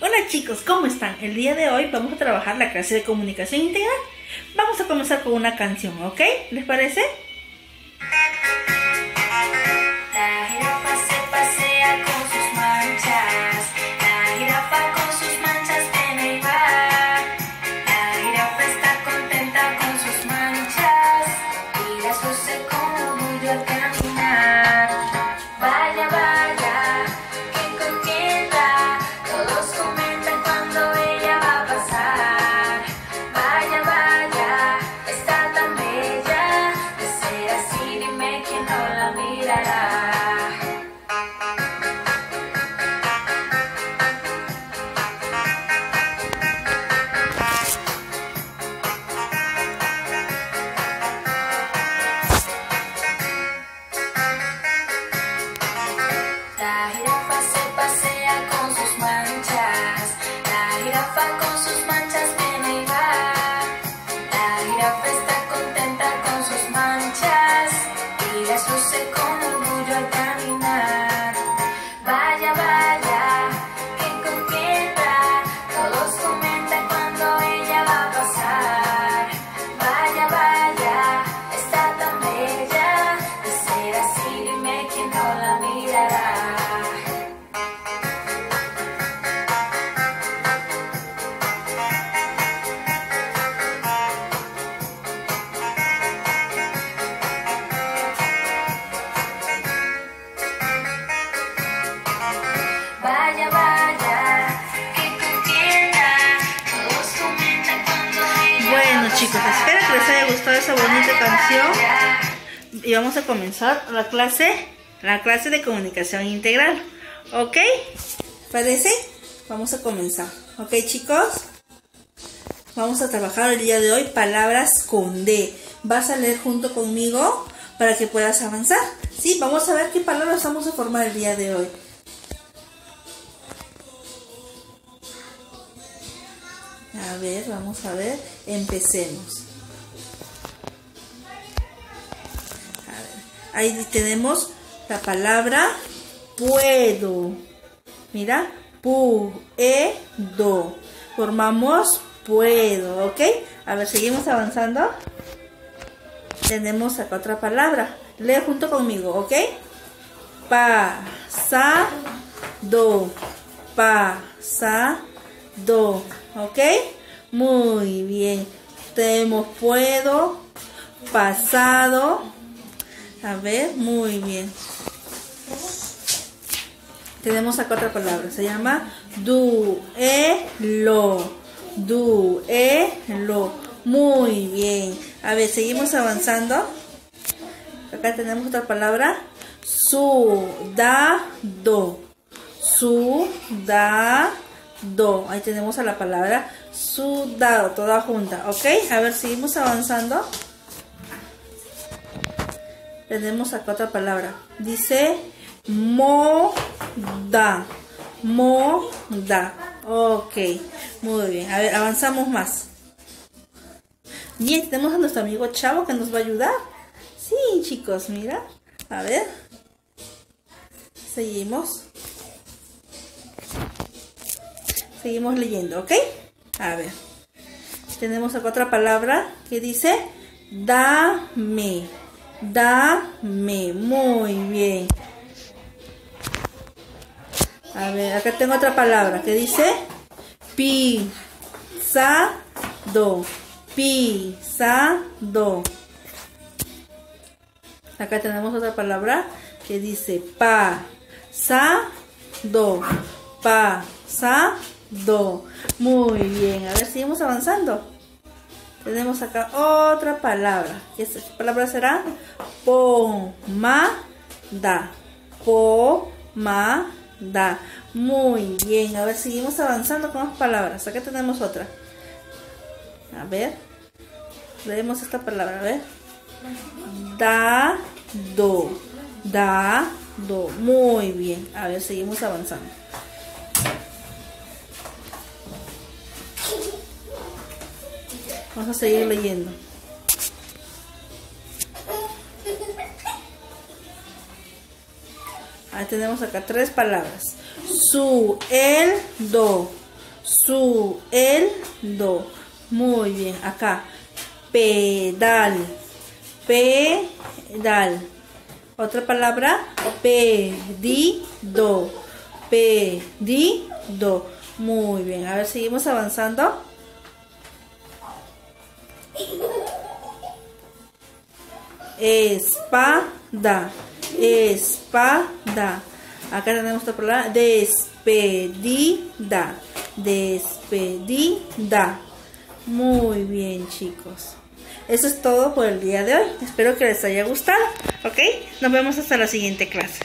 Hola chicos, ¿cómo están? El día de hoy vamos a trabajar la clase de comunicación integral. Vamos a comenzar con una canción, ¿ok? ¿Les parece? Les haya gustado esa bonita canción. Y vamos a comenzar la clase, la clase de comunicación integral. ¿Ok? ¿Parece? Vamos a comenzar. ¿Ok chicos? Vamos a trabajar el día de hoy palabras con D. Vas a leer junto conmigo para que puedas avanzar. Sí, vamos a ver qué palabras vamos a formar el día de hoy. A ver, vamos a ver. Empecemos. Ahí tenemos la palabra puedo. Mira, pu, e, do. Formamos puedo, ¿ok? A ver, seguimos avanzando. Tenemos acá otra palabra. Lee junto conmigo, ¿ok? Pa, sa, do. Pa, sa, do. ¿Ok? Muy bien. Tenemos puedo, pasado. A ver, muy bien. Tenemos acá otra palabra. Se llama duelo. Duelo. Muy bien. A ver, seguimos avanzando. Acá tenemos otra palabra. Sudado. Sudado do. Ahí tenemos a la palabra sudado, toda junta, ¿ok? A ver, seguimos avanzando. Tenemos acá otra palabra. Dice moda. Moda. Ok, muy bien. A ver, avanzamos más. Bien, tenemos a nuestro amigo Chavo que nos va a ayudar. Sí, chicos, mira. A ver. Seguimos. Seguimos leyendo, ¿ok? A ver. Tenemos acá otra palabra que dice dame. Dame. Muy bien. A ver, acá tengo otra palabra que dice pisado. Pisado. Acá tenemos otra palabra que dice pasado. Pasado do. Muy bien, a ver, seguimos avanzando. Tenemos acá otra palabra. ¿Qué palabra será? Pomada. Pomada. Muy bien, a ver, seguimos avanzando con más palabras. Acá tenemos otra. A ver. Leemos esta palabra, a ver. Da, do. Da, do. Muy bien. A ver, seguimos avanzando. Vamos a seguir leyendo. Ahí tenemos acá tres palabras. Su, el, do. Sueldo. Muy bien. Acá. Pedal. Pedal. Otra palabra. Pedido. Pedido. Muy bien. A ver, seguimos avanzando. Espada. Espada. Acá tenemos otra palabra. Despedida. Despedida. Muy bien, chicos. Eso es todo por el día de hoy. Espero que les haya gustado. ¿Ok? Nos vemos hasta la siguiente clase.